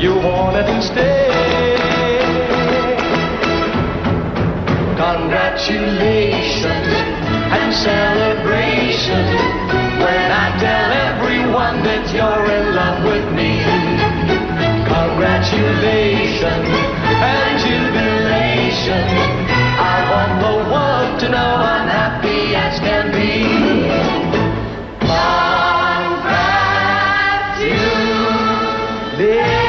you wanted to stay. Congratulations and celebration when I tell everyone that you're in love with me. Congratulations and jubilation. I want the world to know I'm happy as can be. Congratulations.